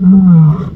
Mm-hmm.